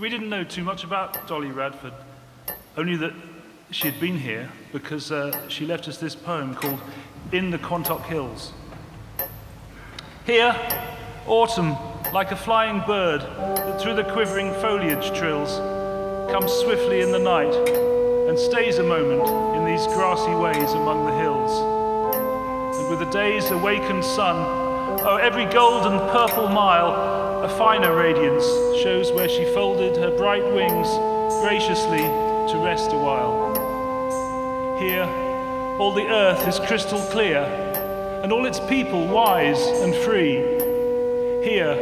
We didn't know too much about Dollie Radford, only that she had been here because uh, she left us this poem called In the Quantock Hills. Here, autumn, like a flying bird that through the quivering foliage trills, comes swiftly in the night and stays a moment in these grassy ways among the hills. And with the day's awakened sun, oh, every golden purple mile, a finer radiance shows where she folded her bright wings graciously to rest a while. Here, all the earth is crystal clear, and all its people wise and free. Here,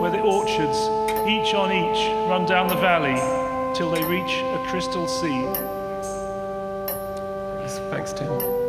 where the orchards, each on each, run down the valley till they reach a crystal sea. Thanks, Tim.